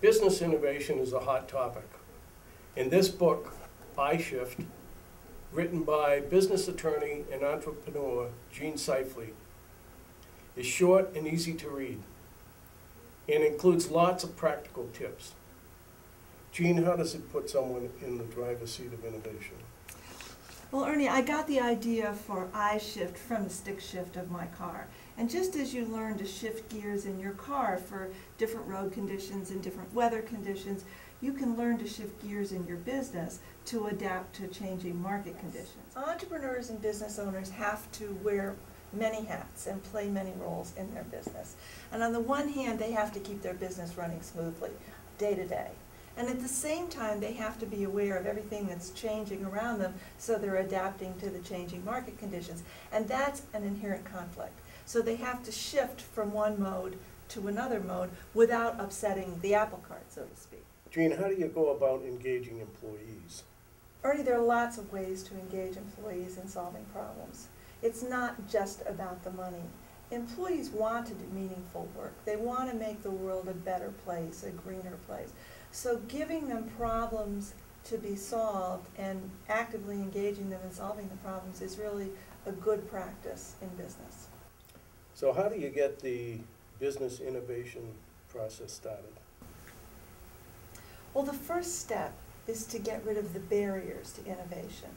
Business innovation is a hot topic. In this book, I Shift, written by business attorney and entrepreneur Gene Seifley, is short and easy to read and includes lots of practical tips. Gene, how does it put someone in the driver's seat of innovation? Well, Ernie, I got the idea for I shift from the stick shift of my car. And just as you learn to shift gears in your car for different road conditions and different weather conditions, you can learn to shift gears in your business to adapt to changing market conditions. Entrepreneurs and business owners have to wear many hats and play many roles in their business. And on the one hand, they have to keep their business running smoothly, day to day. And at the same time, they have to be aware of everything that's changing around them, so they're adapting to the changing market conditions. And that's an inherent conflict. So they have to shift from one mode to another mode without upsetting the apple cart, so to speak. Gene, how do you go about engaging employees? Ernie, there are lots of ways to engage employees in solving problems. It's not just about the money. Employees want to do meaningful work. They want to make the world a better place, a greener place. So giving them problems to be solved and actively engaging them in solving the problems is really a good practice in business. So how do you get the business innovation process started? Well, the first step is to get rid of the barriers to innovation.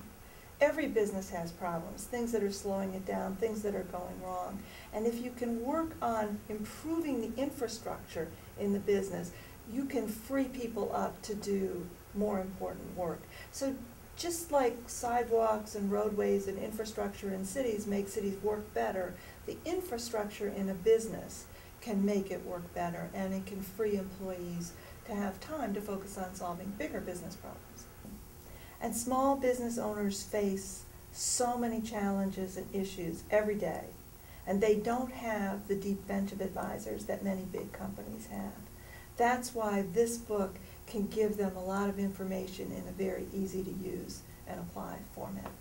Every business has problems, things that are slowing it down, things that are going wrong. And if you can work on improving the infrastructure in the business, you can free people up to do more important work. So just like sidewalks and roadways and infrastructure in cities make cities work better, the infrastructure in a business can make it work better and it can free employees to have time to focus on solving bigger business problems. And small business owners face so many challenges and issues every day, and they don't have the deep bench of advisors that many big companies have. That's why this book can give them a lot of information in a very easy to use and apply format.